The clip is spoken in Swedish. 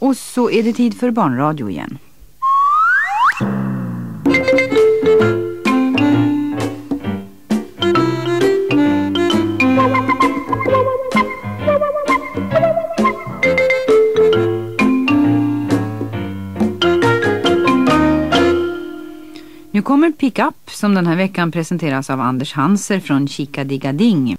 Och så är det tid för barnradio igen. Nu kommer Pick Up som den här veckan presenteras av Anders Hanser från Kika Digga Ding.